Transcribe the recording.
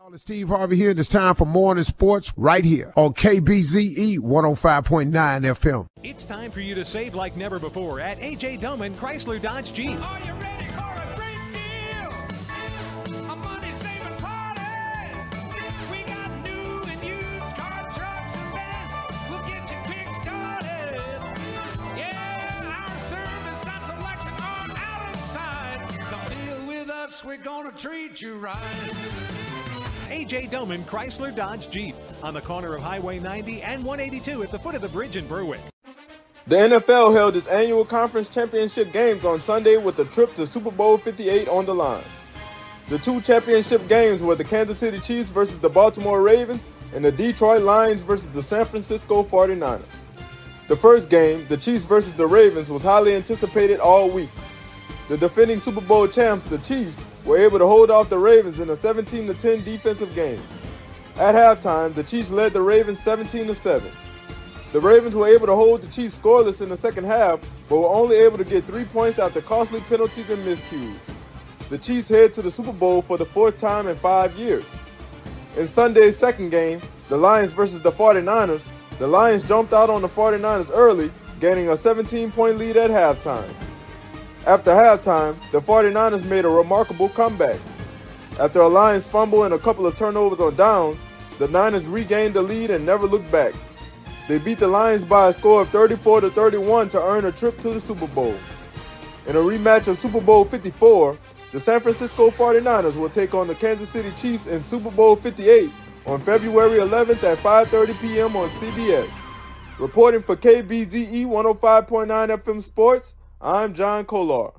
Y'all, it's Steve Harvey here, and it's time for Morning Sports right here on KBZE 105.9 FM. It's time for you to save like never before at AJ Doman Chrysler Dodge Jeep. Are you ready for a great deal? A money saving party. We got new and used car, trucks, and vans. We'll get you kick started. Yeah, our service and selection are out of sight. Come deal with us, we're gonna treat you right. AJ Doman Chrysler Dodge Jeep on the corner of Highway 90 and 182 at the foot of the bridge in Berwick. The NFL held its annual conference championship games on Sunday with a trip to Super Bowl 58 on the line. The two championship games were the Kansas City Chiefs versus the Baltimore Ravens and the Detroit Lions versus the San Francisco 49ers. The first game, the Chiefs versus the Ravens, was highly anticipated all week. The defending Super Bowl champs, the Chiefs, were able to hold off the Ravens in a 17 10 defensive game. At halftime, the Chiefs led the Ravens 17 7. The Ravens were able to hold the Chiefs scoreless in the second half, but were only able to get three points after costly penalties and miscues. The Chiefs head to the Super Bowl for the fourth time in five years. In Sunday's second game, the Lions versus the 49ers, the Lions jumped out on the 49ers early, gaining a 17 point lead at halftime. After halftime, the 49ers made a remarkable comeback. After a Lions fumble and a couple of turnovers on downs, the Niners regained the lead and never looked back. They beat the Lions by a score of 34 to 31 to earn a trip to the Super Bowl. In a rematch of Super Bowl 54, the San Francisco 49ers will take on the Kansas City Chiefs in Super Bowl 58 on February 11th at 5:30 p.m. on CBS. Reporting for KBZE 105.9 FM Sports, I'm John Colar.